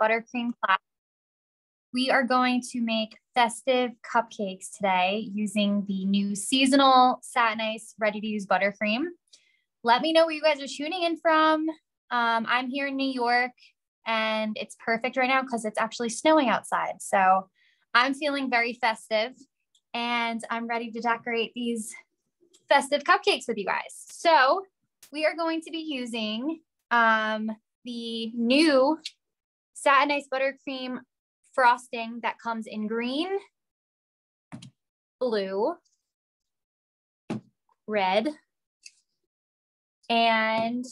buttercream class. We are going to make festive cupcakes today using the new seasonal Satin Ice ready to use buttercream. Let me know where you guys are tuning in from. Um, I'm here in New York and it's perfect right now because it's actually snowing outside. So I'm feeling very festive and I'm ready to decorate these festive cupcakes with you guys. So we are going to be using um, the new satin ice buttercream frosting that comes in green, blue, red, and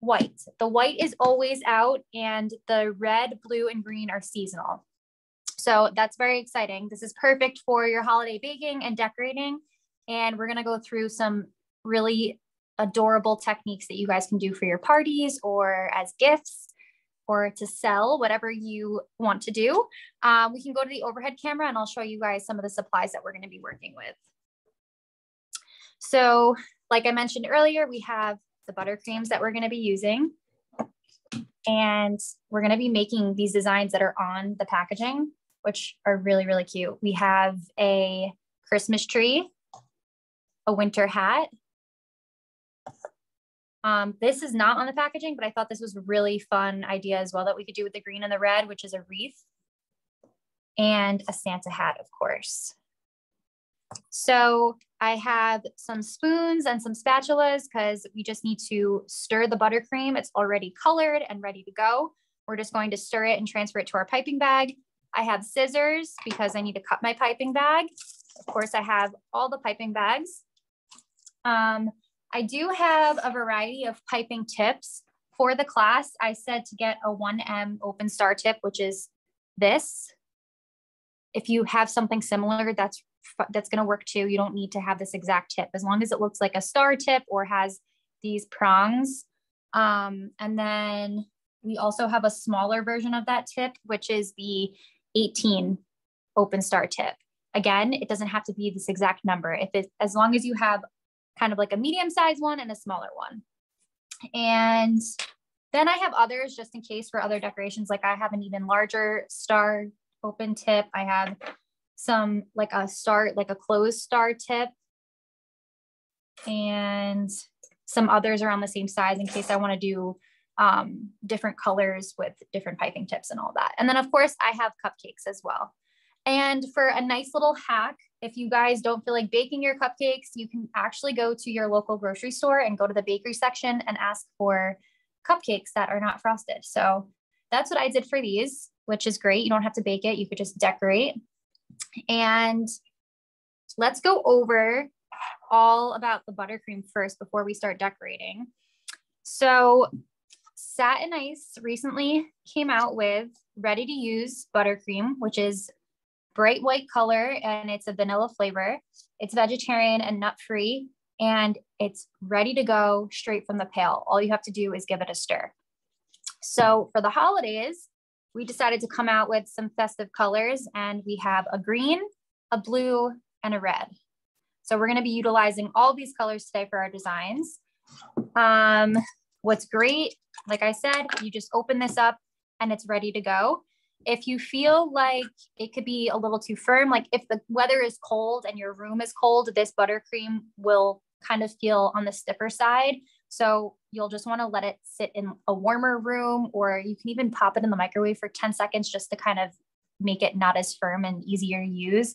white. The white is always out and the red, blue, and green are seasonal. So that's very exciting. This is perfect for your holiday baking and decorating. And we're gonna go through some really adorable techniques that you guys can do for your parties or as gifts or to sell, whatever you want to do. Um, we can go to the overhead camera and I'll show you guys some of the supplies that we're gonna be working with. So like I mentioned earlier, we have the buttercreams that we're gonna be using. And we're gonna be making these designs that are on the packaging, which are really, really cute. We have a Christmas tree, a winter hat, um, this is not on the packaging, but I thought this was a really fun idea as well that we could do with the green and the red, which is a wreath and a Santa hat, of course. So I have some spoons and some spatulas because we just need to stir the buttercream. It's already colored and ready to go. We're just going to stir it and transfer it to our piping bag. I have scissors because I need to cut my piping bag. Of course, I have all the piping bags. Um, I do have a variety of piping tips for the class. I said to get a 1M open star tip, which is this. If you have something similar, that's that's going to work too. You don't need to have this exact tip as long as it looks like a star tip or has these prongs. Um, and then we also have a smaller version of that tip, which is the 18 open star tip. Again, it doesn't have to be this exact number. If it, as long as you have kind of like a medium sized one and a smaller one. And then I have others just in case for other decorations. Like I have an even larger star open tip. I have some like a star, like a closed star tip. And some others around the same size in case I want to do um, different colors with different piping tips and all that. And then of course I have cupcakes as well. And for a nice little hack, if you guys don't feel like baking your cupcakes, you can actually go to your local grocery store and go to the bakery section and ask for cupcakes that are not frosted. So that's what I did for these, which is great. You don't have to bake it, you could just decorate. And let's go over all about the buttercream first before we start decorating. So Satin Ice recently came out with ready to use buttercream, which is bright white color and it's a vanilla flavor. It's vegetarian and nut free and it's ready to go straight from the pail. All you have to do is give it a stir. So for the holidays, we decided to come out with some festive colors and we have a green, a blue, and a red. So we're gonna be utilizing all these colors today for our designs. Um, what's great, like I said, you just open this up and it's ready to go if you feel like it could be a little too firm, like if the weather is cold and your room is cold, this buttercream will kind of feel on the stiffer side. So you'll just want to let it sit in a warmer room, or you can even pop it in the microwave for 10 seconds just to kind of make it not as firm and easier to use.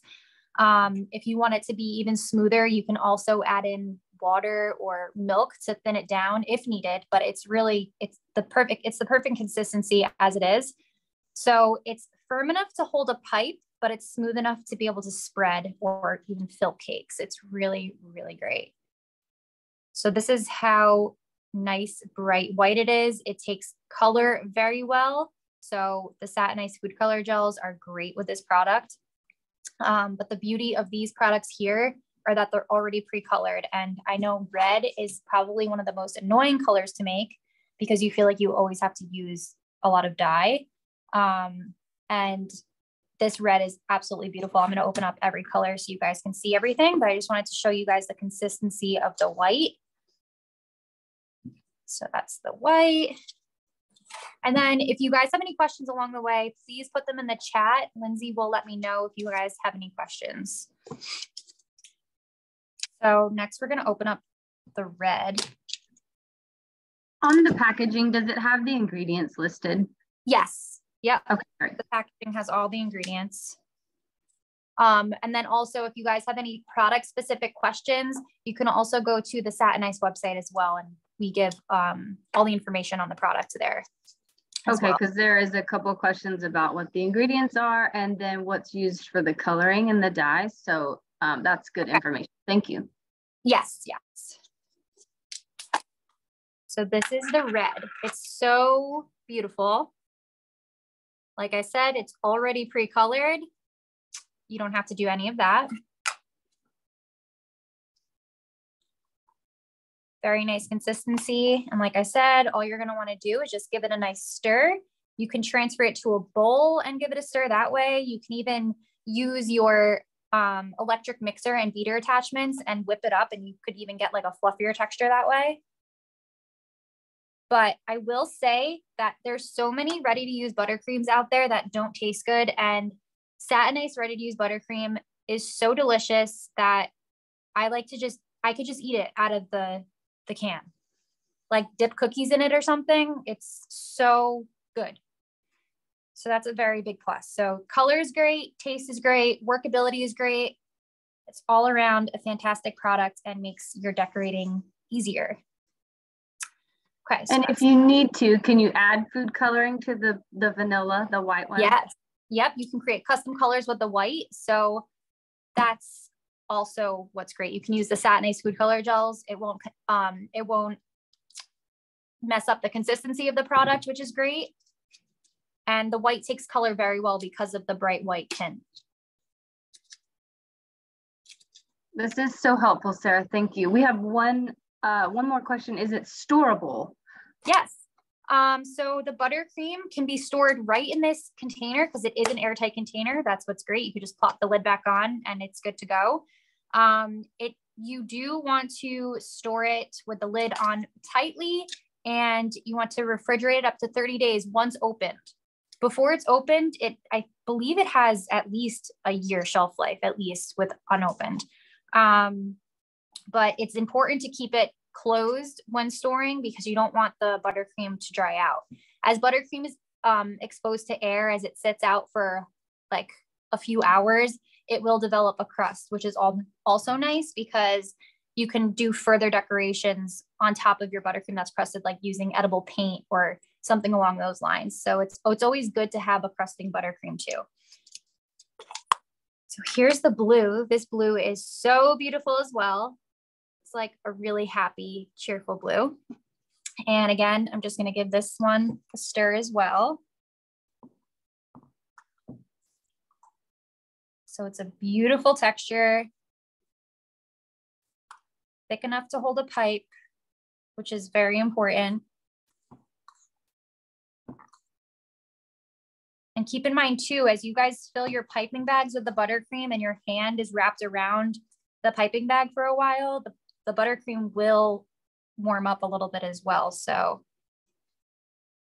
Um, if you want it to be even smoother, you can also add in water or milk to thin it down if needed, but it's really, it's the perfect, it's the perfect consistency as it is. So it's firm enough to hold a pipe, but it's smooth enough to be able to spread or even fill cakes. It's really, really great. So this is how nice bright white it is. It takes color very well. So the Satin Ice food color gels are great with this product. Um, but the beauty of these products here are that they're already pre-colored. And I know red is probably one of the most annoying colors to make because you feel like you always have to use a lot of dye. Um, and this red is absolutely beautiful. I'm going to open up every color so you guys can see everything, but I just wanted to show you guys the consistency of the white. So that's the white. And then if you guys have any questions along the way, please put them in the chat. Lindsay will let me know if you guys have any questions. So next we're gonna open up the red. On the packaging, does it have the ingredients listed? Yes. Yep. Okay. The packaging has all the ingredients. Um, and then also, if you guys have any product specific questions, you can also go to the Satin Ice website as well. And we give um, all the information on the product there. Okay, well. because there is a couple of questions about what the ingredients are and then what's used for the coloring and the dyes. So um, that's good information. Thank you. Yes, yes. So this is the red. It's so beautiful. Like I said, it's already pre-colored. You don't have to do any of that. Very nice consistency. And like I said, all you're gonna wanna do is just give it a nice stir. You can transfer it to a bowl and give it a stir that way. You can even use your um, electric mixer and beater attachments and whip it up and you could even get like a fluffier texture that way. But I will say that there's so many ready to use buttercreams out there that don't taste good. And Satin Ice ready to use buttercream is so delicious that I like to just, I could just eat it out of the, the can. Like dip cookies in it or something. It's so good. So that's a very big plus. So color is great, taste is great, workability is great. It's all around a fantastic product and makes your decorating easier. Okay. So and if you need to, can you add food coloring to the, the vanilla, the white one? Yes. Yep. You can create custom colors with the white. So that's also what's great. You can use the Satin Ice food color gels. It won't, um, it won't mess up the consistency of the product, which is great. And the white takes color very well because of the bright white tint. This is so helpful, Sarah. Thank you. We have one uh, one more question. Is it storable? Yes. Um, so the buttercream can be stored right in this container because it is an airtight container. That's what's great. You can just plop the lid back on and it's good to go. Um, it you do want to store it with the lid on tightly and you want to refrigerate it up to 30 days once opened. Before it's opened, it I believe it has at least a year shelf life, at least with unopened. Um, but it's important to keep it closed when storing because you don't want the buttercream to dry out. As buttercream is um, exposed to air as it sits out for like a few hours, it will develop a crust, which is all, also nice because you can do further decorations on top of your buttercream that's crusted, like using edible paint or something along those lines. So it's, oh, it's always good to have a crusting buttercream too. So here's the blue. This blue is so beautiful as well. It's like a really happy, cheerful blue. And again, I'm just gonna give this one a stir as well. So it's a beautiful texture, thick enough to hold a pipe, which is very important. And keep in mind too, as you guys fill your piping bags with the buttercream and your hand is wrapped around the piping bag for a while, the the buttercream will warm up a little bit as well. So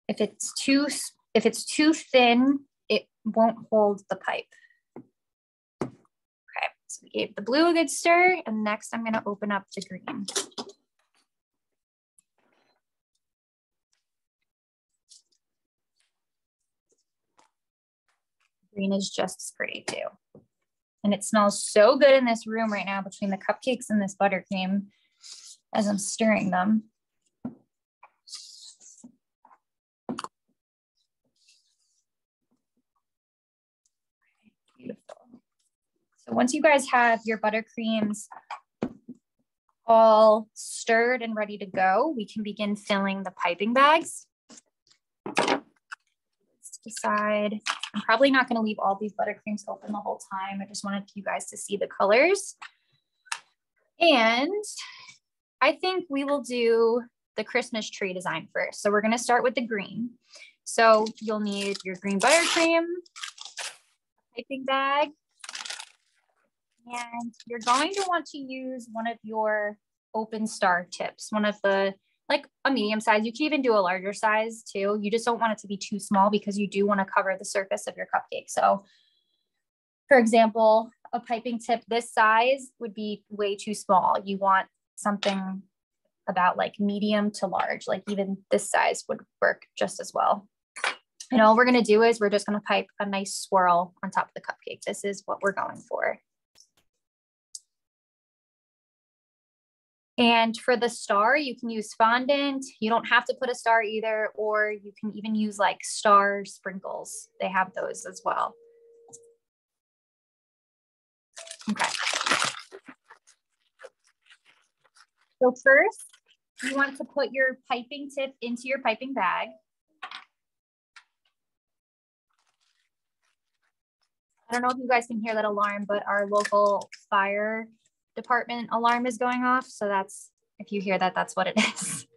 if it's too, if it's too thin, it won't hold the pipe. Okay, so we gave the blue a good stir and next I'm gonna open up the green. Green is just as pretty too. And it smells so good in this room right now between the cupcakes and this buttercream as I'm stirring them. Beautiful. So once you guys have your buttercreams all stirred and ready to go, we can begin filling the piping bags. Let's decide I'm probably not going to leave all these buttercreams open the whole time. I just wanted you guys to see the colors. And I think we will do the Christmas tree design first. So we're going to start with the green. So you'll need your green buttercream, piping bag, and you're going to want to use one of your open star tips, one of the like a medium size. You can even do a larger size too. You just don't want it to be too small because you do want to cover the surface of your cupcake. So for example, a piping tip this size would be way too small. You want something about like medium to large, like even this size would work just as well. And all we're gonna do is we're just gonna pipe a nice swirl on top of the cupcake. This is what we're going for. And for the star, you can use fondant. You don't have to put a star either, or you can even use like star sprinkles. They have those as well. Okay. So first, you want to put your piping tip into your piping bag. I don't know if you guys can hear that alarm, but our local fire department alarm is going off. So that's, if you hear that, that's what it is.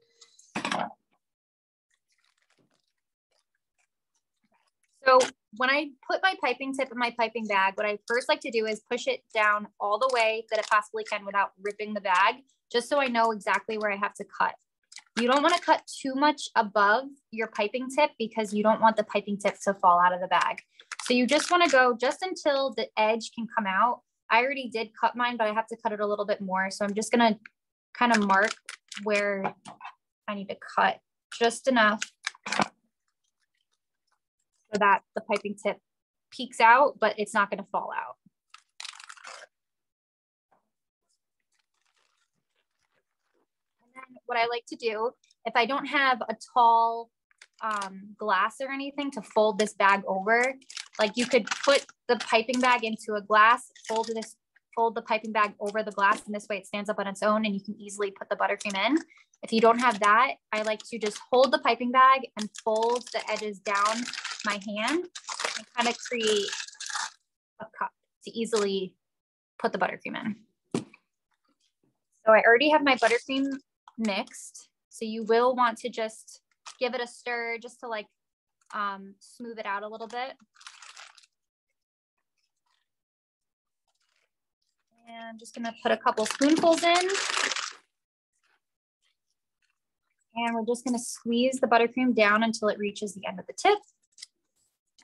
So when I put my piping tip in my piping bag, what I first like to do is push it down all the way that it possibly can without ripping the bag, just so I know exactly where I have to cut. You don't want to cut too much above your piping tip because you don't want the piping tip to fall out of the bag. So you just want to go just until the edge can come out. I already did cut mine, but I have to cut it a little bit more. So I'm just going to kind of mark where I need to cut just enough so that the piping tip peeks out, but it's not going to fall out. And then what I like to do, if I don't have a tall um, glass or anything to fold this bag over, like you could put the piping bag into a glass, fold this, fold the piping bag over the glass, and this way it stands up on its own and you can easily put the buttercream in. If you don't have that, I like to just hold the piping bag and fold the edges down my hand and kind of create a cup to easily put the buttercream in. So I already have my buttercream mixed. So you will want to just give it a stir just to like um, smooth it out a little bit. And I'm just gonna put a couple spoonfuls in. And we're just gonna squeeze the buttercream down until it reaches the end of the tip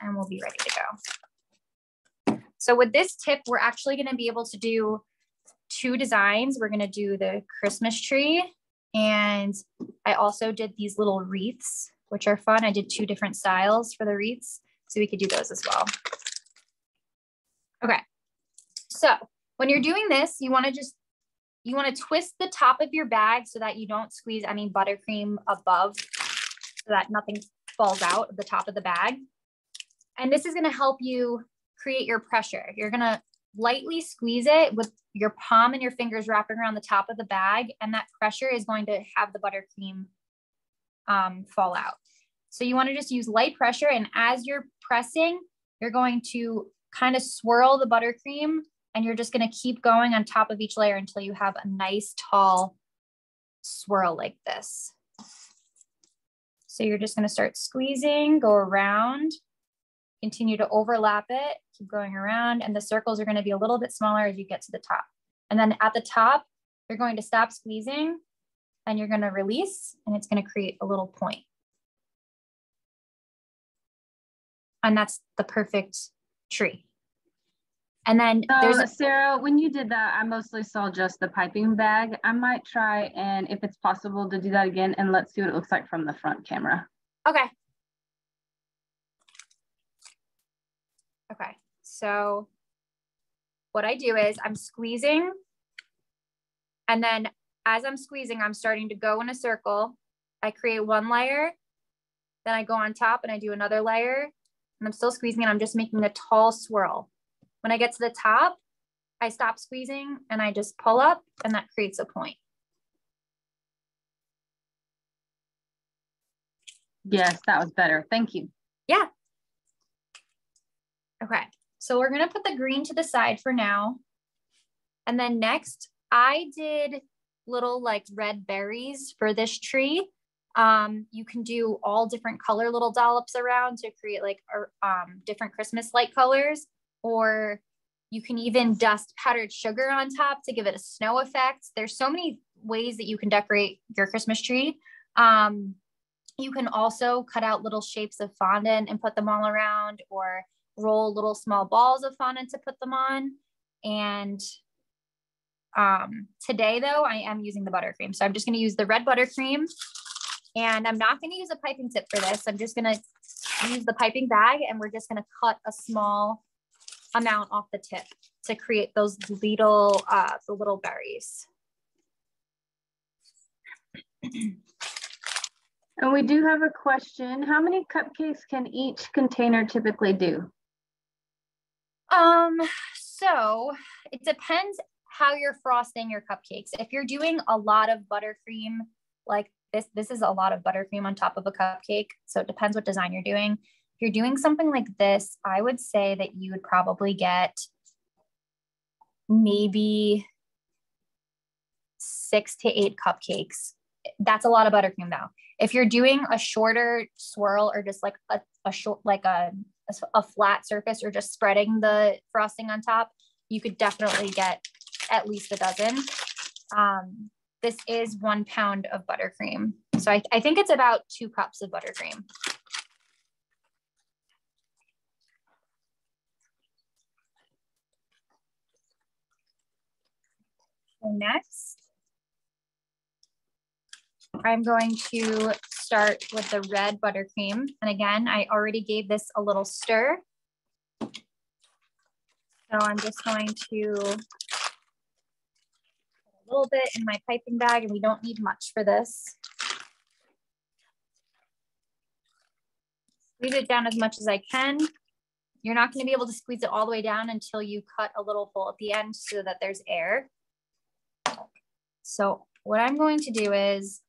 and we'll be ready to go. So with this tip, we're actually gonna be able to do two designs. We're gonna do the Christmas tree and I also did these little wreaths, which are fun. I did two different styles for the wreaths, so we could do those as well. Okay, so when you're doing this, you wanna just, you wanna twist the top of your bag so that you don't squeeze any buttercream above so that nothing falls out of the top of the bag. And this is gonna help you create your pressure. You're gonna lightly squeeze it with your palm and your fingers wrapping around the top of the bag. And that pressure is going to have the buttercream um, fall out. So you wanna just use light pressure. And as you're pressing, you're going to kind of swirl the buttercream and you're just gonna keep going on top of each layer until you have a nice tall swirl like this. So you're just gonna start squeezing, go around, continue to overlap it, keep going around, and the circles are gonna be a little bit smaller as you get to the top. And then at the top, you're going to stop squeezing and you're gonna release and it's gonna create a little point. And that's the perfect tree. And then so, there's uh, a Sarah, when you did that, I mostly saw just the piping bag. I might try and if it's possible to do that again and let's see what it looks like from the front camera. Okay. Okay, so what I do is I'm squeezing and then as I'm squeezing, I'm starting to go in a circle. I create one layer, then I go on top and I do another layer and I'm still squeezing and I'm just making a tall swirl. When I get to the top, I stop squeezing and I just pull up and that creates a point. Yes, that was better. Thank you. Yeah, Okay, so we're gonna put the green to the side for now. And then next, I did little like red berries for this tree. Um, you can do all different color little dollops around to create like um, different Christmas light colors, or you can even dust powdered sugar on top to give it a snow effect. There's so many ways that you can decorate your Christmas tree. Um, you can also cut out little shapes of fondant and put them all around or roll little small balls of fondant to put them on. And um, today though, I am using the buttercream. So I'm just gonna use the red buttercream and I'm not gonna use a piping tip for this. I'm just gonna use the piping bag and we're just gonna cut a small amount off the tip to create those little, uh, the little berries. And we do have a question. How many cupcakes can each container typically do? Um, so it depends how you're frosting your cupcakes. If you're doing a lot of buttercream, like this, this is a lot of buttercream on top of a cupcake. So it depends what design you're doing. You're doing something like this, I would say that you would probably get maybe six to eight cupcakes. That's a lot of buttercream though. If you're doing a shorter swirl or just like a, a short, like a, a flat surface or just spreading the frosting on top, you could definitely get at least a dozen. Um, this is one pound of buttercream. So I, I think it's about two cups of buttercream. Next, I'm going to start with the red buttercream. And again, I already gave this a little stir. So I'm just going to put a little bit in my piping bag and we don't need much for this. Squeeze it down as much as I can. You're not gonna be able to squeeze it all the way down until you cut a little hole at the end so that there's air. So what I'm going to do is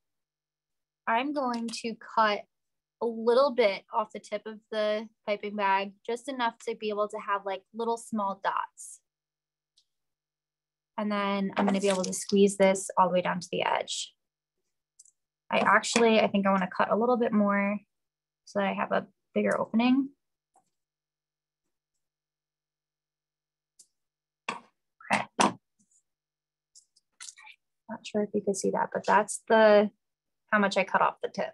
I'm going to cut a little bit off the tip of the piping bag, just enough to be able to have like little small dots. And then I'm gonna be able to squeeze this all the way down to the edge. I actually, I think I wanna cut a little bit more so that I have a bigger opening. Not sure if you can see that, but that's the how much I cut off the tip.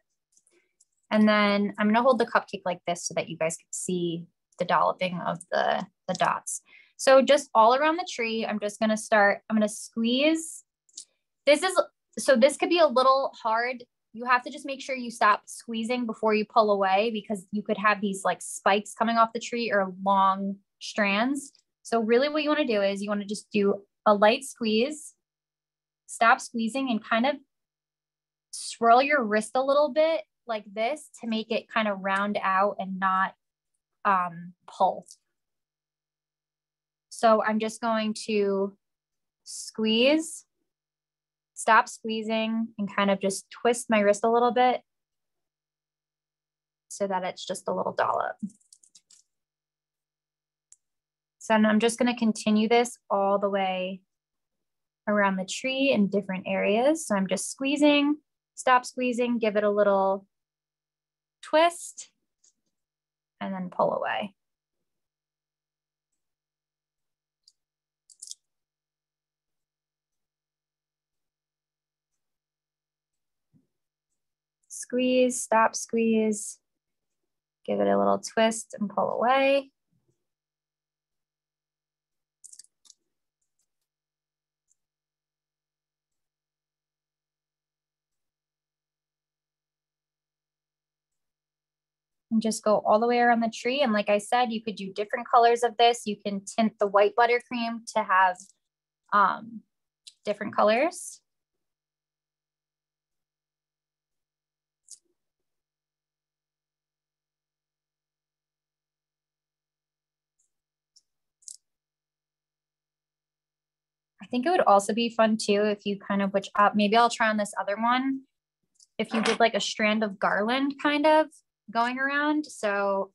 And then I'm gonna hold the cupcake like this so that you guys can see the dolloping of the, the dots. So just all around the tree, I'm just gonna start, I'm gonna squeeze. This is, so this could be a little hard. You have to just make sure you stop squeezing before you pull away because you could have these like spikes coming off the tree or long strands. So really what you wanna do is you wanna just do a light squeeze, stop squeezing and kind of swirl your wrist a little bit like this to make it kind of round out and not um, pull. So I'm just going to squeeze, stop squeezing and kind of just twist my wrist a little bit so that it's just a little dollop. So I'm just gonna continue this all the way around the tree in different areas. So I'm just squeezing, stop squeezing, give it a little twist, and then pull away. Squeeze, stop, squeeze, give it a little twist and pull away. Just go all the way around the tree. And like I said, you could do different colors of this. You can tint the white buttercream to have um, different colors. I think it would also be fun too if you kind of, which uh, maybe I'll try on this other one. If you did like a strand of garland kind of going around. So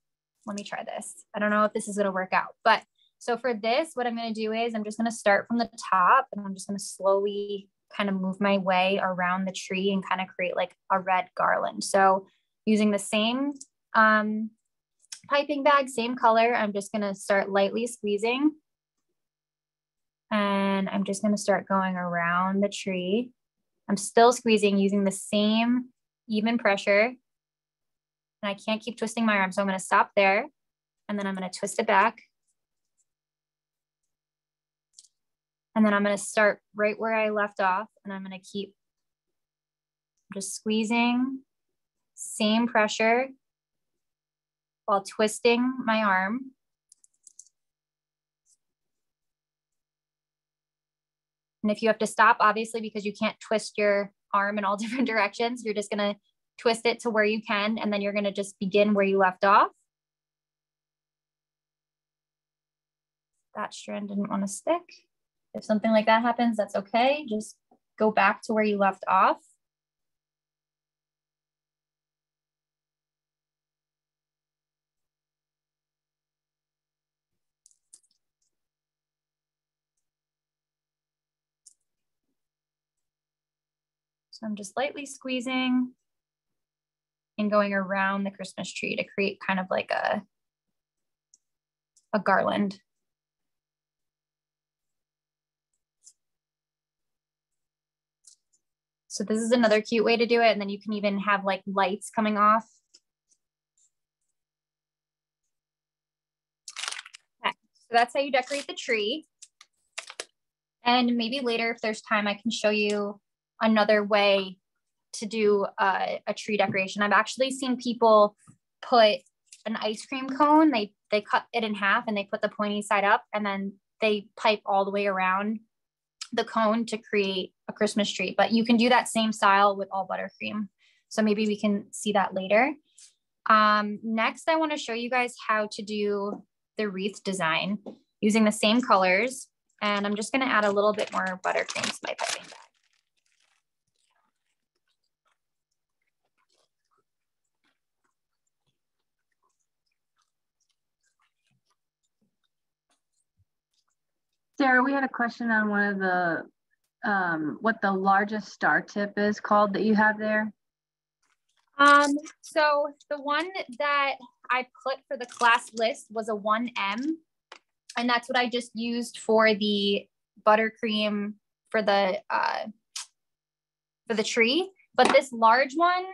let me try this. I don't know if this is going to work out, but so for this, what I'm going to do is I'm just going to start from the top and I'm just going to slowly kind of move my way around the tree and kind of create like a red garland. So using the same um, piping bag, same color, I'm just going to start lightly squeezing. And I'm just going to start going around the tree. I'm still squeezing using the same even pressure. And I can't keep twisting my arm. So I'm gonna stop there and then I'm gonna twist it back. And then I'm gonna start right where I left off and I'm gonna keep just squeezing, same pressure while twisting my arm. And if you have to stop, obviously, because you can't twist your arm in all different directions, you're just gonna twist it to where you can, and then you're gonna just begin where you left off. That strand didn't wanna stick. If something like that happens, that's okay. Just go back to where you left off. So I'm just lightly squeezing and going around the Christmas tree to create kind of like a, a garland. So this is another cute way to do it. And then you can even have like lights coming off. Okay, so that's how you decorate the tree. And maybe later, if there's time, I can show you another way to do a, tree decoration. I've actually seen people put an ice cream cone, they, they cut it in half and they put the pointy side up and then they pipe all the way around the cone to create a Christmas tree, but you can do that same style with all buttercream. So maybe we can see that later. Um, next, I wanna show you guys how to do the wreath design using the same colors. And I'm just gonna add a little bit more buttercream to my piping bag. Sarah, we had a question on one of the, um, what the largest star tip is called that you have there. Um, so the one that I put for the class list was a 1M, and that's what I just used for the buttercream for the uh, for the tree. But this large one,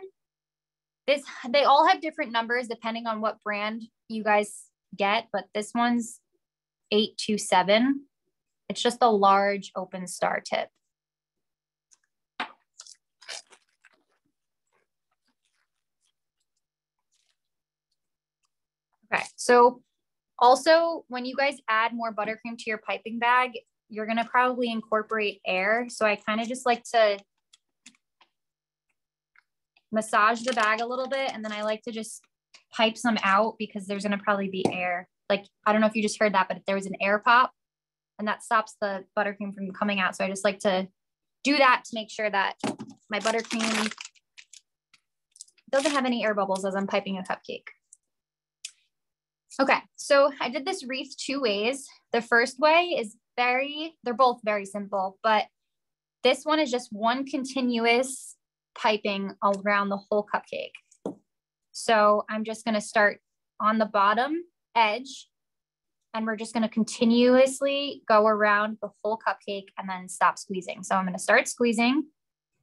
this they all have different numbers depending on what brand you guys get, but this one's 827. It's just a large open star tip. Okay, so also when you guys add more buttercream to your piping bag, you're gonna probably incorporate air. So I kind of just like to massage the bag a little bit and then I like to just pipe some out because there's gonna probably be air. Like, I don't know if you just heard that, but if there was an air pop, and that stops the buttercream from coming out. So I just like to do that to make sure that my buttercream doesn't have any air bubbles as I'm piping a cupcake. Okay, so I did this wreath two ways. The first way is very, they're both very simple, but this one is just one continuous piping around the whole cupcake. So I'm just gonna start on the bottom edge and we're just going to continuously go around the whole cupcake and then stop squeezing. So I'm going to start squeezing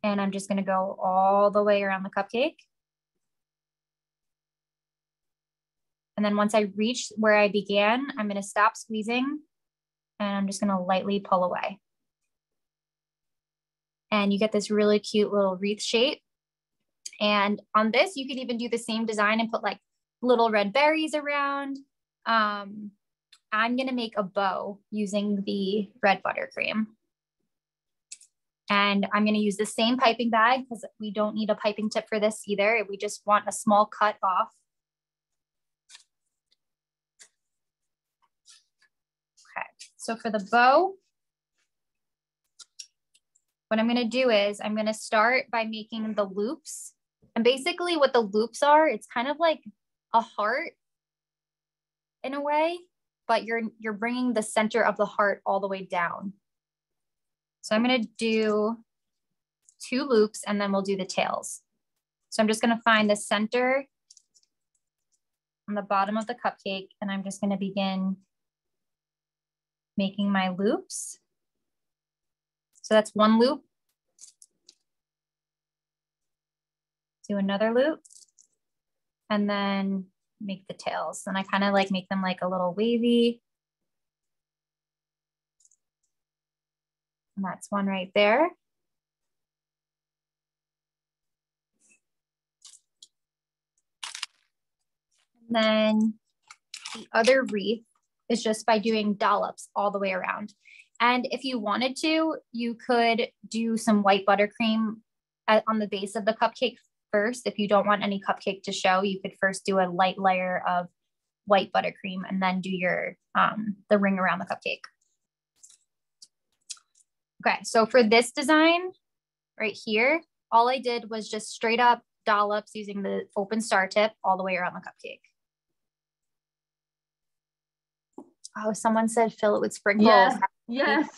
and I'm just going to go all the way around the cupcake. And then once I reach where I began, I'm going to stop squeezing and I'm just going to lightly pull away. And you get this really cute little wreath shape. And on this, you could even do the same design and put like little red berries around. Um, I'm gonna make a bow using the red buttercream. And I'm gonna use the same piping bag because we don't need a piping tip for this either. We just want a small cut off. Okay, so for the bow, what I'm gonna do is I'm gonna start by making the loops. And basically what the loops are, it's kind of like a heart in a way but you're, you're bringing the center of the heart all the way down. So I'm gonna do two loops and then we'll do the tails. So I'm just gonna find the center on the bottom of the cupcake and I'm just gonna begin making my loops. So that's one loop. do another loop, and then make the tails. And I kind of like make them like a little wavy. And that's one right there. And then the other wreath is just by doing dollops all the way around. And if you wanted to, you could do some white buttercream at, on the base of the cupcake first. If you don't want any cupcake to show, you could first do a light layer of white buttercream and then do your um, the ring around the cupcake. Okay, so for this design right here, all I did was just straight up dollops using the open star tip all the way around the cupcake. Oh, someone said fill it with sprinkles. Yes. yes.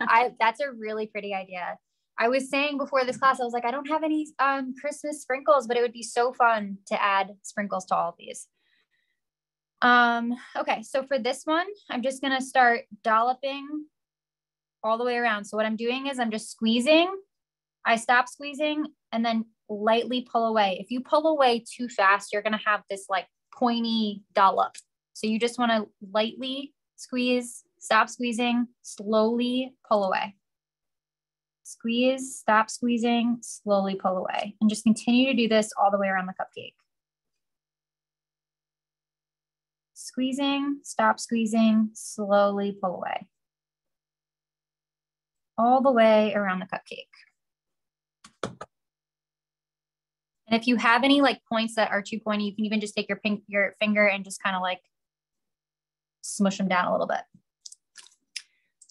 I that's a really pretty idea. I was saying before this class, I was like, I don't have any um, Christmas sprinkles, but it would be so fun to add sprinkles to all these. Um, okay, so for this one, I'm just gonna start dolloping all the way around. So what I'm doing is I'm just squeezing, I stop squeezing and then lightly pull away. If you pull away too fast, you're gonna have this like pointy dollop. So you just wanna lightly squeeze, stop squeezing, slowly pull away squeeze, stop squeezing, slowly pull away, and just continue to do this all the way around the cupcake. Squeezing, stop squeezing, slowly pull away. All the way around the cupcake. And if you have any like points that are too pointy, you can even just take your, pink, your finger and just kind of like smush them down a little bit.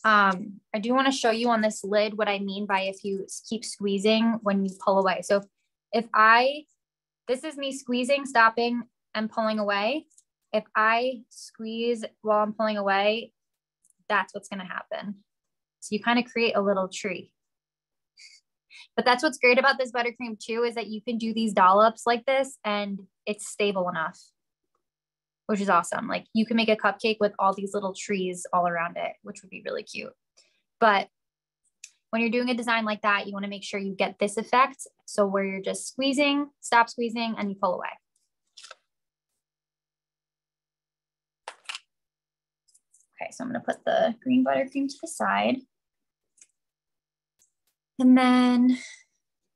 Um, I do want to show you on this lid what I mean by if you keep squeezing when you pull away. So if, if I, this is me squeezing, stopping and pulling away. If I squeeze while I'm pulling away, that's what's going to happen. So you kind of create a little tree. But that's what's great about this buttercream too, is that you can do these dollops like this and it's stable enough which is awesome. Like you can make a cupcake with all these little trees all around it, which would be really cute. But when you're doing a design like that, you want to make sure you get this effect. So where you're just squeezing, stop squeezing, and you pull away. Okay, so I'm gonna put the green buttercream to the side. And then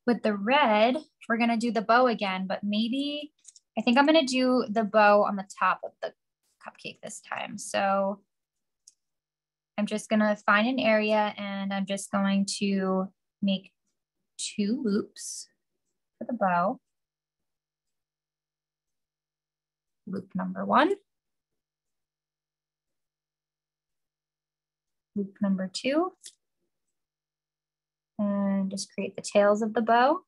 with the red, we're gonna do the bow again, but maybe I think I'm gonna do the bow on the top of the cupcake this time. So I'm just gonna find an area and I'm just going to make two loops for the bow. Loop number one. Loop number two. And just create the tails of the bow.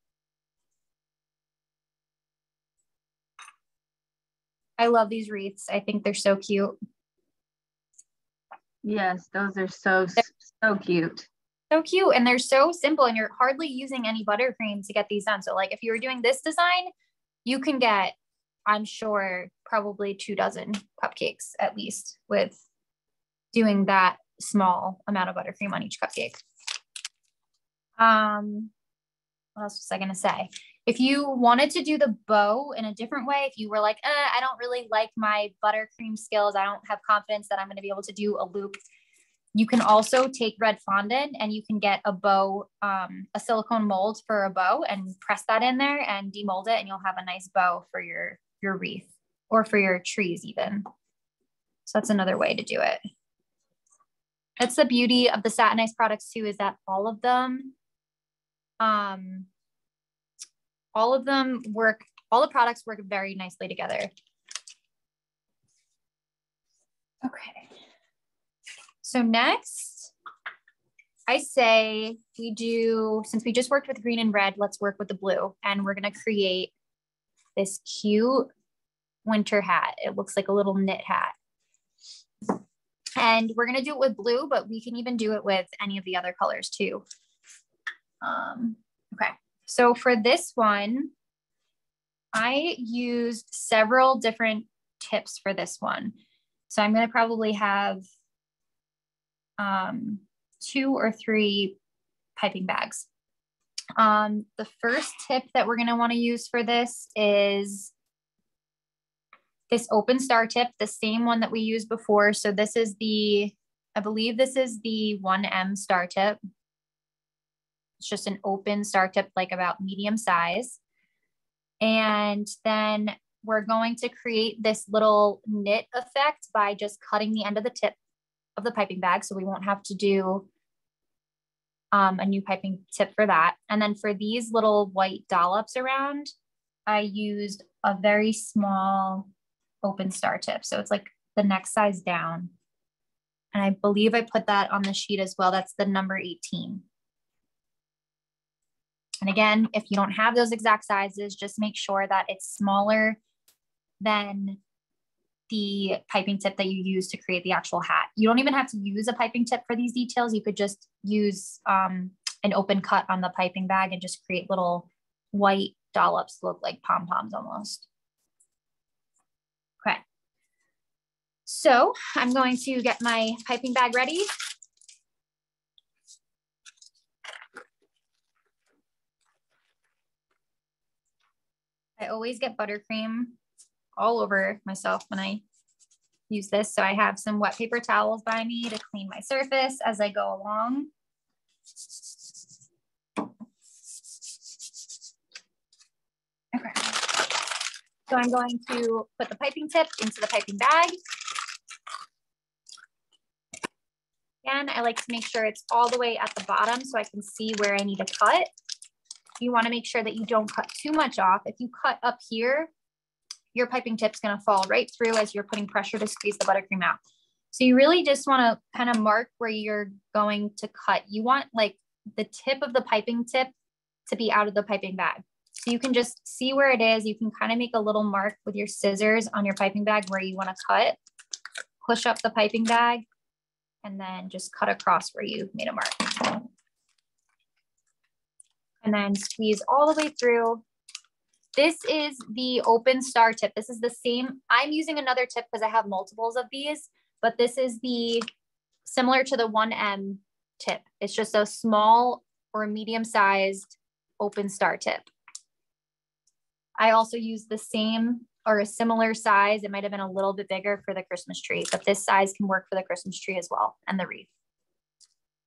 I love these wreaths. I think they're so cute. Yes, those are so, so cute. So cute. And they're so simple and you're hardly using any buttercream to get these done. So like if you were doing this design, you can get, I'm sure, probably two dozen cupcakes at least with doing that small amount of buttercream on each cupcake. Um, what else was I gonna say? If you wanted to do the bow in a different way, if you were like, eh, I don't really like my buttercream skills, I don't have confidence that I'm going to be able to do a loop, you can also take red fondant and you can get a bow, um, a silicone mold for a bow and press that in there and demold it and you'll have a nice bow for your, your wreath or for your trees even. So that's another way to do it. That's the beauty of the Satin Ice products too, is that all of them um, all of them work, all the products work very nicely together. Okay. So next, I say we do, since we just worked with green and red, let's work with the blue. And we're gonna create this cute winter hat. It looks like a little knit hat. And we're gonna do it with blue, but we can even do it with any of the other colors too. Um, okay. So for this one, I used several different tips for this one. So I'm going to probably have um, two or three piping bags. Um, the first tip that we're gonna wanna use for this is this open star tip, the same one that we used before. So this is the, I believe this is the 1M star tip. It's just an open star tip, like about medium size. And then we're going to create this little knit effect by just cutting the end of the tip of the piping bag. So we won't have to do um, a new piping tip for that. And then for these little white dollops around, I used a very small open star tip. So it's like the next size down. And I believe I put that on the sheet as well. That's the number 18. And again, if you don't have those exact sizes, just make sure that it's smaller than the piping tip that you use to create the actual hat. You don't even have to use a piping tip for these details. You could just use um, an open cut on the piping bag and just create little white dollops look like pom-poms almost. Okay. So I'm going to get my piping bag ready. I always get buttercream all over myself when I use this. So I have some wet paper towels by me to clean my surface as I go along. Okay. So I'm going to put the piping tip into the piping bag. Again, I like to make sure it's all the way at the bottom so I can see where I need to cut. You wanna make sure that you don't cut too much off. If you cut up here, your piping tip's gonna fall right through as you're putting pressure to squeeze the buttercream out. So you really just wanna kind of mark where you're going to cut. You want like the tip of the piping tip to be out of the piping bag. So you can just see where it is. You can kind of make a little mark with your scissors on your piping bag where you wanna cut. Push up the piping bag and then just cut across where you made a mark. And then squeeze all the way through this is the open star tip. This is the same. I'm using another tip because I have multiples of these, but this is the similar to the 1M tip. It's just a small or medium sized open star tip. I also use the same or a similar size. It might have been a little bit bigger for the Christmas tree, but this size can work for the Christmas tree as well and the wreath.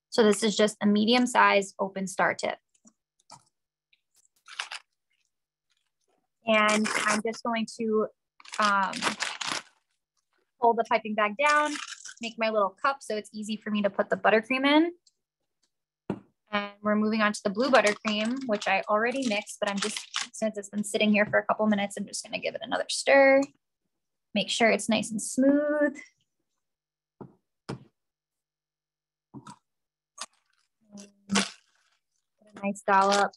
So this is just a medium size open star tip. And I'm just going to um, pull the piping bag down, make my little cup so it's easy for me to put the buttercream in. And we're moving on to the blue buttercream, which I already mixed, but I'm just, since it's been sitting here for a couple minutes, I'm just gonna give it another stir. Make sure it's nice and smooth. a nice dollop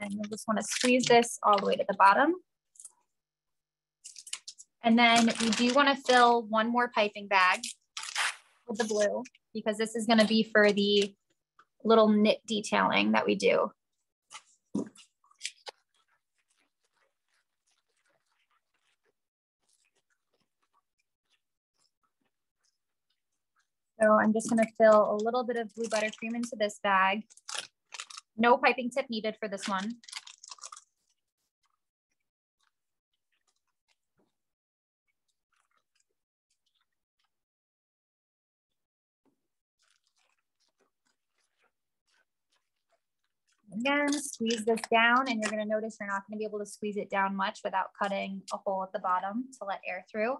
And you just want to squeeze this all the way to the bottom. And then we do want to fill one more piping bag with the blue because this is going to be for the little knit detailing that we do. So I'm just gonna fill a little bit of blue buttercream into this bag. No piping tip needed for this one. Again, squeeze this down and you're gonna notice you're not gonna be able to squeeze it down much without cutting a hole at the bottom to let air through.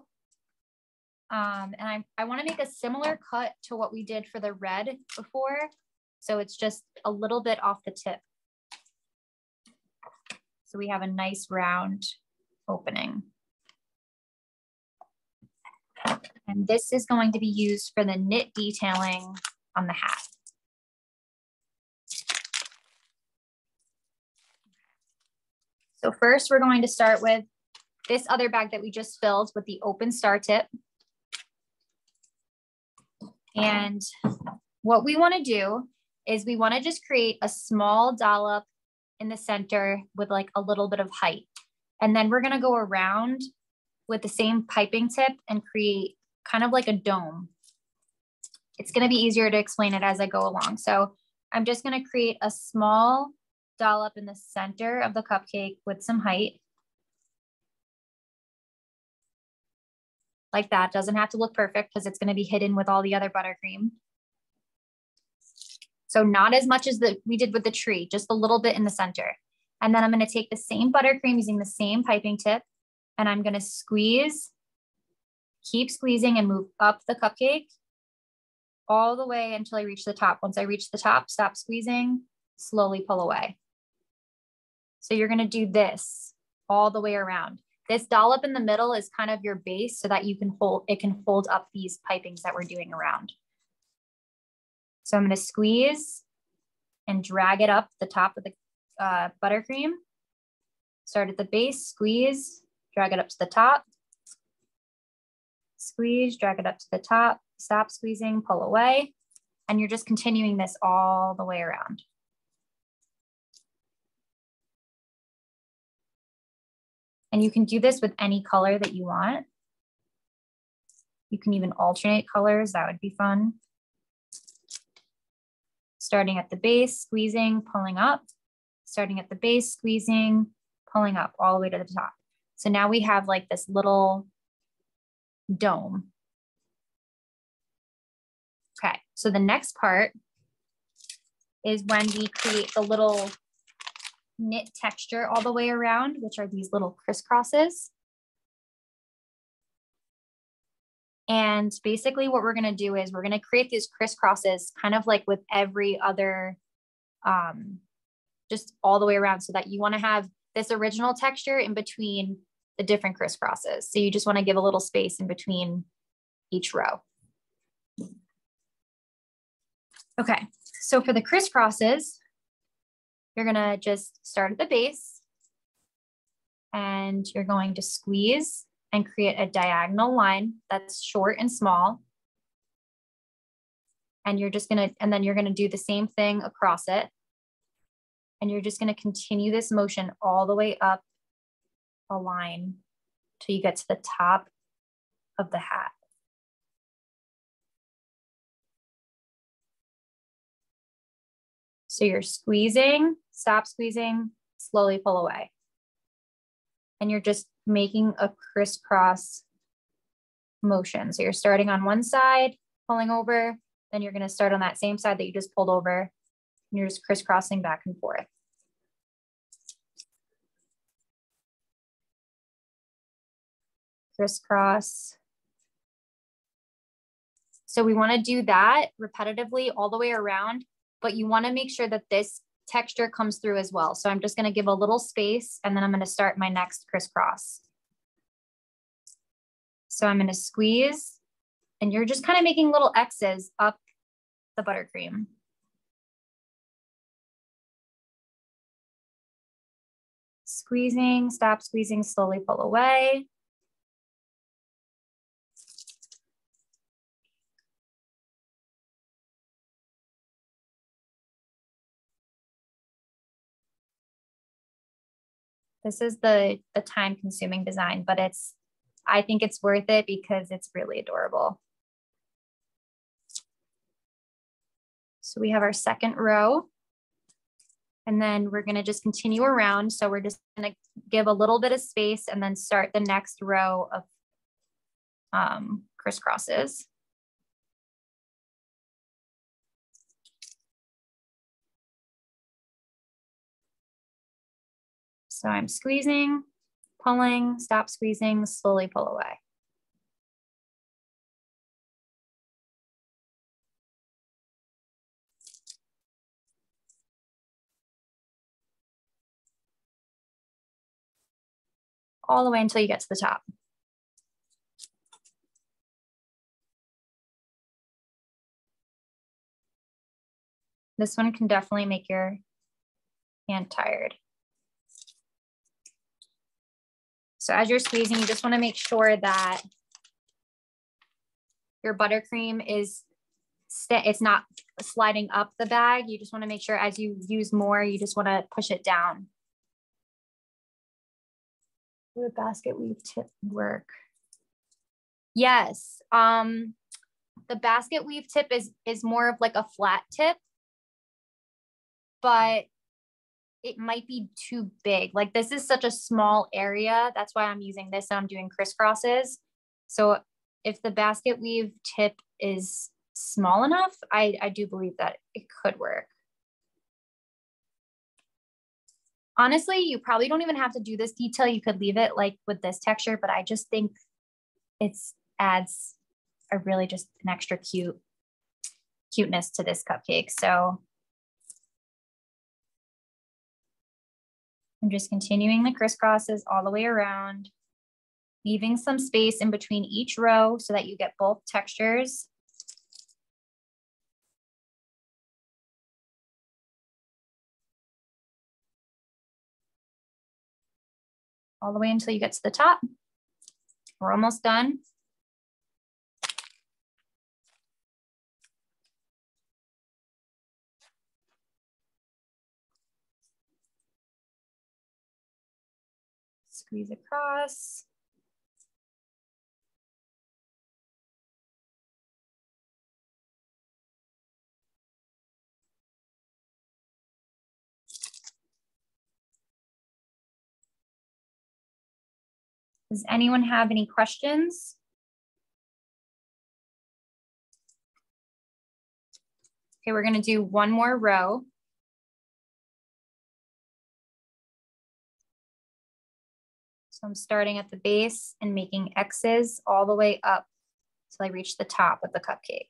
Um, and I, I wanna make a similar cut to what we did for the red before. So it's just a little bit off the tip. So we have a nice round opening. And this is going to be used for the knit detailing on the hat. So first we're going to start with this other bag that we just filled with the open star tip. And what we wanna do is we wanna just create a small dollop in the center with like a little bit of height. And then we're gonna go around with the same piping tip and create kind of like a dome. It's gonna be easier to explain it as I go along. So I'm just gonna create a small dollop in the center of the cupcake with some height. Like that, doesn't have to look perfect because it's gonna be hidden with all the other buttercream. So not as much as the we did with the tree, just a little bit in the center. And then I'm gonna take the same buttercream using the same piping tip and I'm gonna squeeze, keep squeezing and move up the cupcake all the way until I reach the top. Once I reach the top, stop squeezing, slowly pull away. So you're gonna do this all the way around. This dollop in the middle is kind of your base so that you can hold, it can hold up these pipings that we're doing around. So I'm gonna squeeze and drag it up the top of the uh, buttercream. Start at the base, squeeze, drag it up to the top. Squeeze, drag it up to the top, stop squeezing, pull away. And you're just continuing this all the way around. And you can do this with any color that you want. You can even alternate colors, that would be fun. Starting at the base, squeezing, pulling up, starting at the base, squeezing, pulling up all the way to the top. So now we have like this little dome. Okay, so the next part is when we create the little knit texture all the way around, which are these little crisscrosses. And basically what we're gonna do is we're gonna create these crisscrosses kind of like with every other, um, just all the way around so that you wanna have this original texture in between the different crisscrosses. So you just wanna give a little space in between each row. Okay, so for the crisscrosses, you're gonna just start at the base and you're going to squeeze and create a diagonal line that's short and small. And you're just gonna, and then you're gonna do the same thing across it. And you're just gonna continue this motion all the way up a line till you get to the top of the hat. So you're squeezing, stop squeezing, slowly pull away. And you're just making a crisscross motion. So you're starting on one side, pulling over, then you're gonna start on that same side that you just pulled over, and you're just crisscrossing back and forth. Crisscross. So we wanna do that repetitively all the way around but you wanna make sure that this texture comes through as well. So I'm just gonna give a little space and then I'm gonna start my next crisscross. So I'm gonna squeeze and you're just kind of making little X's up the buttercream. Squeezing, stop squeezing, slowly pull away. This is the the time consuming design, but it's I think it's worth it because it's really adorable. So we have our second row and then we're gonna just continue around. So we're just gonna give a little bit of space and then start the next row of um, crisscrosses. So I'm squeezing, pulling, stop squeezing, slowly pull away. all the way until you get to the top. This one can definitely make your hand tired. So as you're squeezing, you just wanna make sure that your buttercream is, it's not sliding up the bag. You just wanna make sure as you use more, you just wanna push it down. Would basket weave tip work? Yes. Um, the basket weave tip is is more of like a flat tip, but it might be too big. Like this is such a small area. That's why I'm using this I'm doing crisscrosses. So if the basket weave tip is small enough, I, I do believe that it could work. Honestly, you probably don't even have to do this detail. You could leave it like with this texture, but I just think it's adds a really just an extra cute cuteness to this cupcake. So I'm just continuing the crisscrosses all the way around, leaving some space in between each row so that you get both textures. All the way until you get to the top. We're almost done. Squeeze across. Does anyone have any questions? Okay, we're gonna do one more row. I'm starting at the base and making X's all the way up till I reach the top of the cupcake.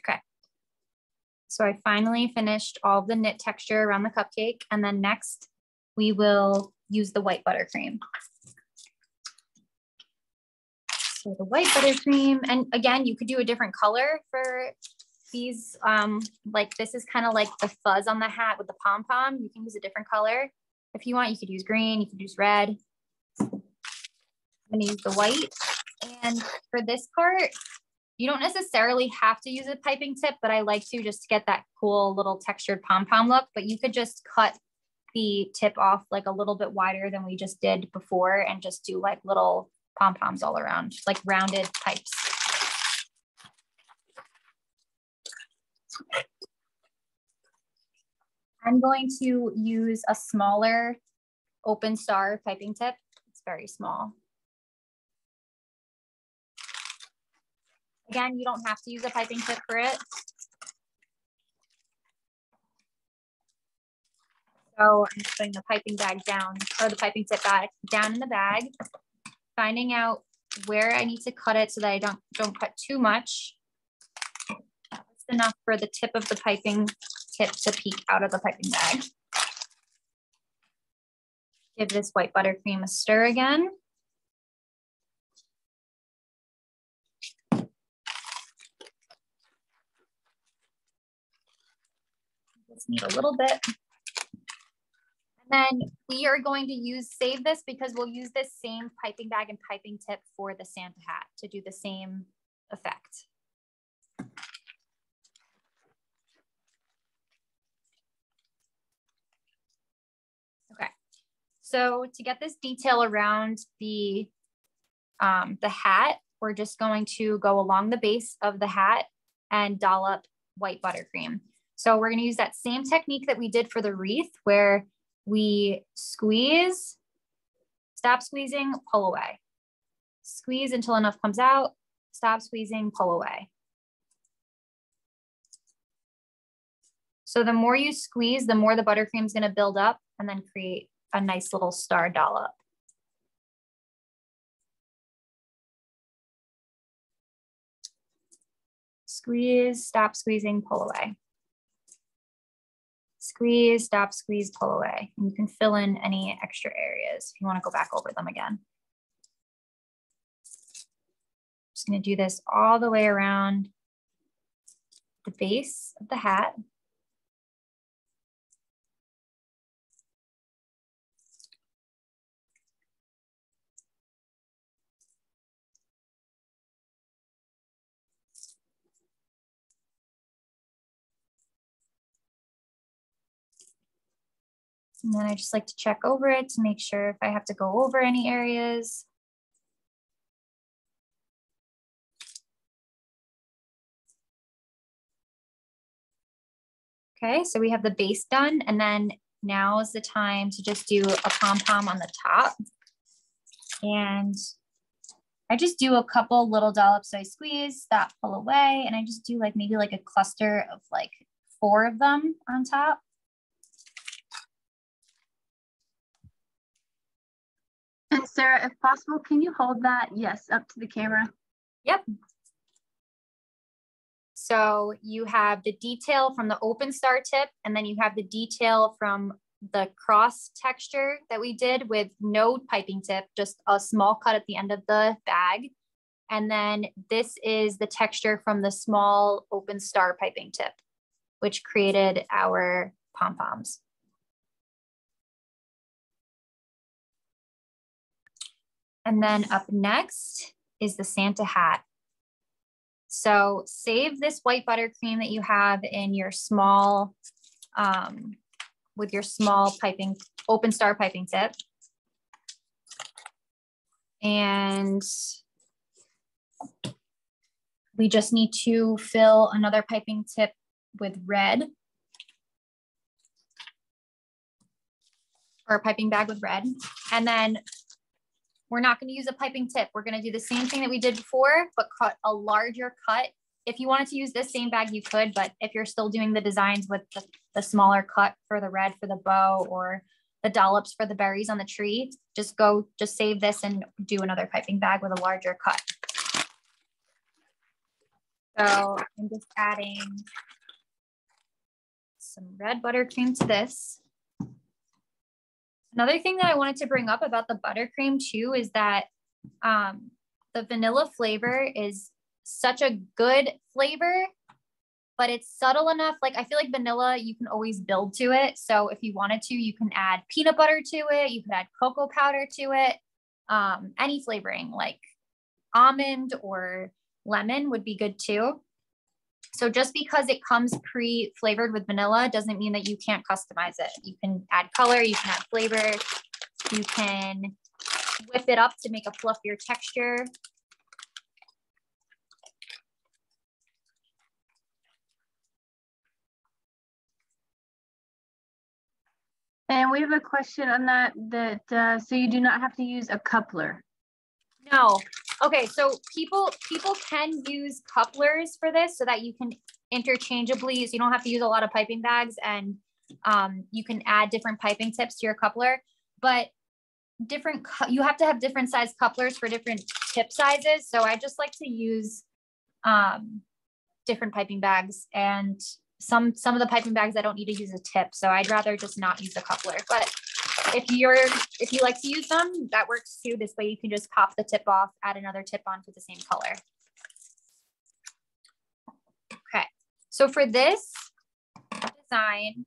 Okay. So I finally finished all the knit texture around the cupcake. And then next we will use the white buttercream. So the white buttercream, and again, you could do a different color for these. Um, like this is kind of like the fuzz on the hat with the pom-pom. You can use a different color. If you want, you could use green, you could use red. I'm gonna use the white. And for this part, you don't necessarily have to use a piping tip, but I like to just get that cool little textured pom-pom look, but you could just cut the tip off like a little bit wider than we just did before and just do like little pom-poms all around, like rounded pipes. I'm going to use a smaller open star piping tip. It's very small. Again, you don't have to use a piping tip for it. So I'm just putting the piping bag down or the piping tip bag down in the bag finding out where I need to cut it so that I don't, don't cut too much. That's enough for the tip of the piping tip to peek out of the piping bag. Give this white buttercream a stir again. Just need a little bit then we are going to use, save this because we'll use this same piping bag and piping tip for the Santa hat to do the same effect. Okay, so to get this detail around the, um, the hat, we're just going to go along the base of the hat and dollop white buttercream. So we're gonna use that same technique that we did for the wreath where we squeeze, stop squeezing, pull away. Squeeze until enough comes out, stop squeezing, pull away. So the more you squeeze, the more the buttercream is gonna build up and then create a nice little star dollop. Squeeze, stop squeezing, pull away squeeze, stop, squeeze, pull away. And you can fill in any extra areas if you wanna go back over them again. Just gonna do this all the way around the base of the hat. And then I just like to check over it to make sure if I have to go over any areas. Okay, so we have the base done and then now is the time to just do a pom-pom on the top. And I just do a couple little dollops. I squeeze that pull away and I just do like maybe like a cluster of like four of them on top. And Sarah, if possible, can you hold that? Yes, up to the camera. Yep. So you have the detail from the open star tip, and then you have the detail from the cross texture that we did with no piping tip, just a small cut at the end of the bag. And then this is the texture from the small open star piping tip, which created our pom-poms. And then up next is the Santa hat. So save this white buttercream that you have in your small, um, with your small piping, open star piping tip. And we just need to fill another piping tip with red or a piping bag with red. And then we're not going to use a piping tip. We're going to do the same thing that we did before, but cut a larger cut. If you wanted to use this same bag, you could, but if you're still doing the designs with the, the smaller cut for the red for the bow or the dollops for the berries on the tree, just go, just save this and do another piping bag with a larger cut. So I'm just adding some red buttercream to this. Another thing that I wanted to bring up about the buttercream too is that um, the vanilla flavor is such a good flavor, but it's subtle enough. Like I feel like vanilla, you can always build to it. So if you wanted to, you can add peanut butter to it. You could add cocoa powder to it. Um, any flavoring like almond or lemon would be good too. So just because it comes pre-flavored with vanilla doesn't mean that you can't customize it. You can add color, you can add flavor, you can whip it up to make a fluffier texture. And we have a question on that, that uh, so you do not have to use a coupler. No, Okay, so people people can use couplers for this so that you can interchangeably, so you don't have to use a lot of piping bags and um, you can add different piping tips to your coupler, but different, you have to have different size couplers for different tip sizes. So I just like to use um, different piping bags and some, some of the piping bags I don't need to use a tip. So I'd rather just not use a coupler, but if you're if you like to use them, that works too. This way you can just pop the tip off, add another tip on onto the same color. Okay, so for this design,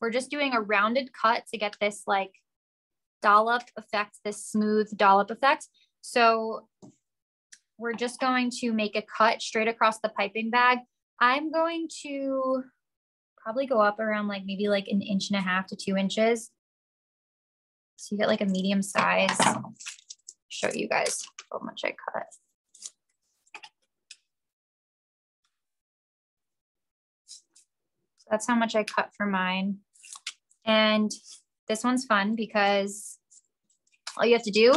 we're just doing a rounded cut to get this like dollop effect, this smooth dollop effect. So we're just going to make a cut straight across the piping bag. I'm going to probably go up around like maybe like an inch and a half to two inches. So you get like a medium size. Show you guys how much I cut. So that's how much I cut for mine. And this one's fun because all you have to do,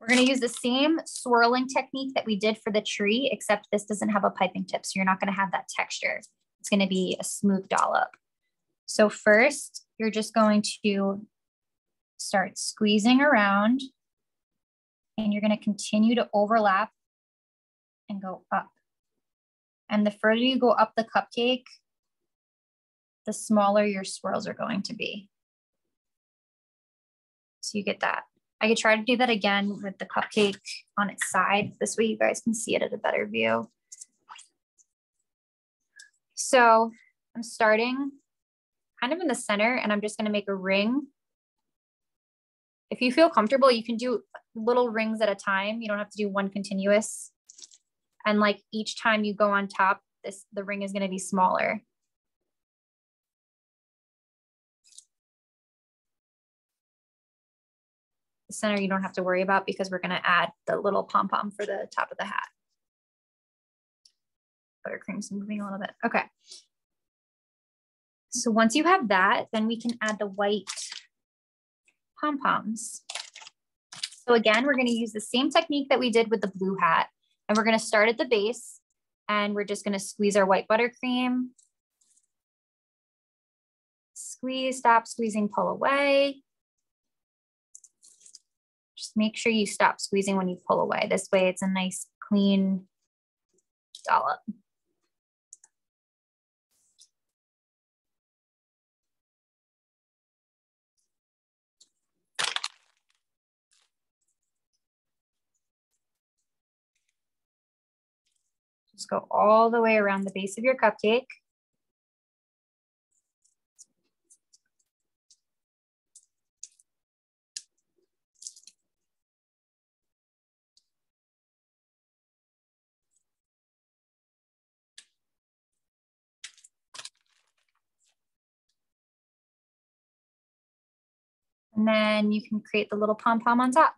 we're gonna use the same swirling technique that we did for the tree, except this doesn't have a piping tip. So you're not gonna have that texture. It's gonna be a smooth dollop. So first, you're just going to start squeezing around and you're going to continue to overlap and go up. And the further you go up the cupcake, the smaller your swirls are going to be. So you get that. I could try to do that again with the cupcake on its side. This way you guys can see it at a better view. So I'm starting kind of in the center and I'm just gonna make a ring if you feel comfortable, you can do little rings at a time. You don't have to do one continuous. And like each time you go on top, this the ring is going to be smaller. The center you don't have to worry about because we're gonna add the little pom-pom for the top of the hat. Buttercream's moving a little bit. Okay. So once you have that, then we can add the white pom-poms. So again, we're gonna use the same technique that we did with the blue hat. And we're gonna start at the base and we're just gonna squeeze our white buttercream. Squeeze, stop squeezing, pull away. Just make sure you stop squeezing when you pull away. This way it's a nice clean dollop. Just go all the way around the base of your cupcake. And then you can create the little pom-pom on top.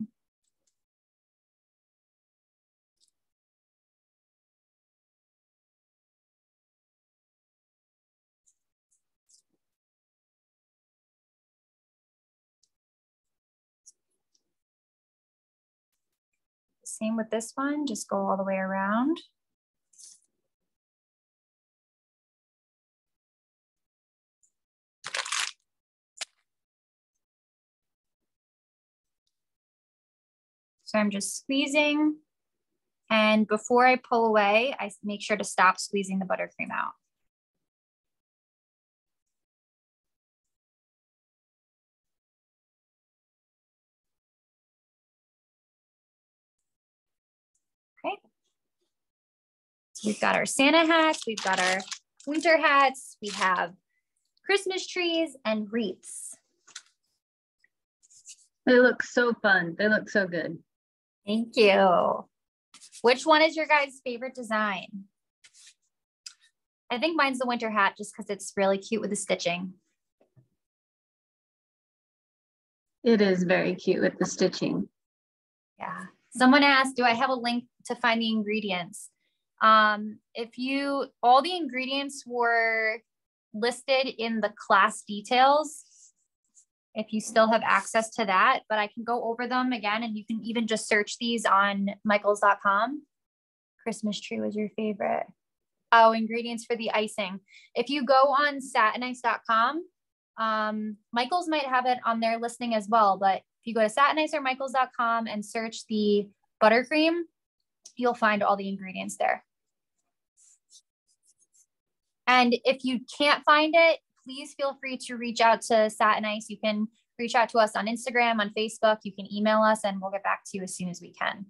Same with this one, just go all the way around. So I'm just squeezing. And before I pull away, I make sure to stop squeezing the buttercream out. We've got our Santa hats, we've got our winter hats, we have Christmas trees and wreaths. They look so fun. They look so good. Thank you. Which one is your guys' favorite design? I think mine's the winter hat just because it's really cute with the stitching. It is very cute with the stitching. Yeah. Someone asked, do I have a link to find the ingredients? Um, if you, all the ingredients were listed in the class details if you still have access to that, but I can go over them again and you can even just search these on michaels.com. Christmas tree was your favorite. Oh, ingredients for the icing. If you go on satinice.com, um, Michaels might have it on their listing as well, but if you go to satinice or michaels.com and search the buttercream, you'll find all the ingredients there. And if you can't find it, please feel free to reach out to Satin Ice. You can reach out to us on Instagram, on Facebook. You can email us and we'll get back to you as soon as we can.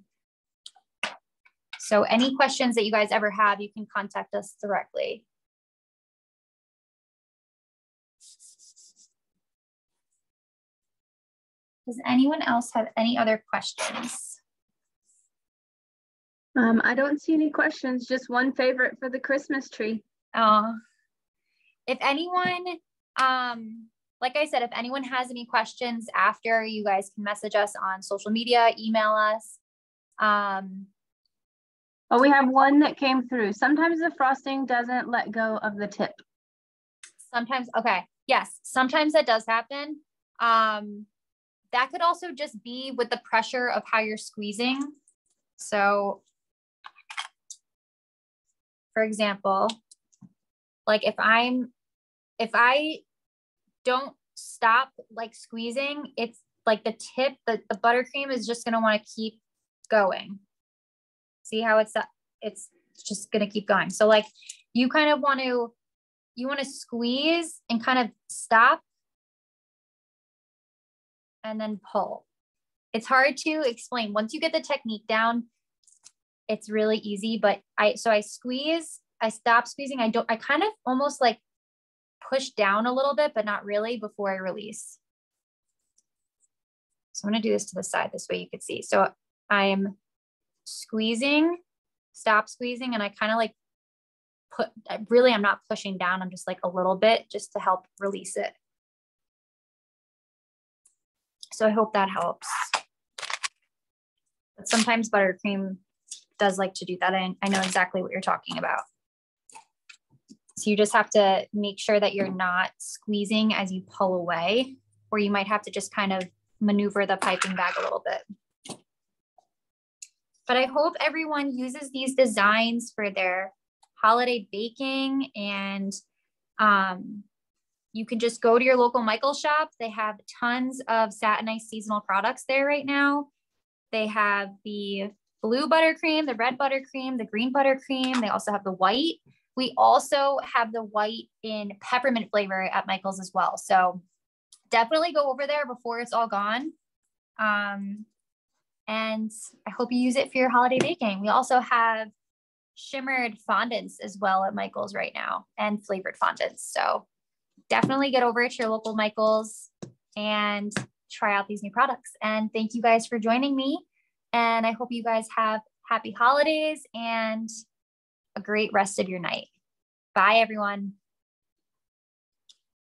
So any questions that you guys ever have, you can contact us directly. Does anyone else have any other questions? Um, I don't see any questions, just one favorite for the Christmas tree. Oh, if anyone, um, like I said, if anyone has any questions after, you guys can message us on social media, email us. Um, oh, we have one that came through. Sometimes the frosting doesn't let go of the tip. Sometimes, okay. Yes, sometimes that does happen. Um, that could also just be with the pressure of how you're squeezing. So for example, like if I'm if I don't stop like squeezing, it's like the tip, the, the buttercream is just gonna wanna keep going. See how it's, it's just gonna keep going. So like you kind of want to, you want to squeeze and kind of stop and then pull. It's hard to explain. Once you get the technique down, it's really easy, but I, so I squeeze, I stop squeezing. I don't, I kind of almost like push down a little bit, but not really before I release. So I'm gonna do this to the side, this way you could see. So I'm squeezing, stop squeezing, and I kind of like put, really I'm not pushing down, I'm just like a little bit just to help release it. So I hope that helps. But sometimes buttercream does like to do that. And I know exactly what you're talking about. So you just have to make sure that you're not squeezing as you pull away, or you might have to just kind of maneuver the piping bag a little bit. But I hope everyone uses these designs for their holiday baking and um, you can just go to your local Michael shop. They have tons of Satin Ice seasonal products there right now. They have the blue buttercream, the red buttercream, the green buttercream. They also have the white. We also have the white in peppermint flavor at Michaels as well. So definitely go over there before it's all gone. Um, and I hope you use it for your holiday baking. We also have shimmered fondants as well at Michaels right now and flavored fondants. So definitely get over to your local Michaels and try out these new products. And thank you guys for joining me. And I hope you guys have happy holidays and a great rest of your night. Bye, everyone.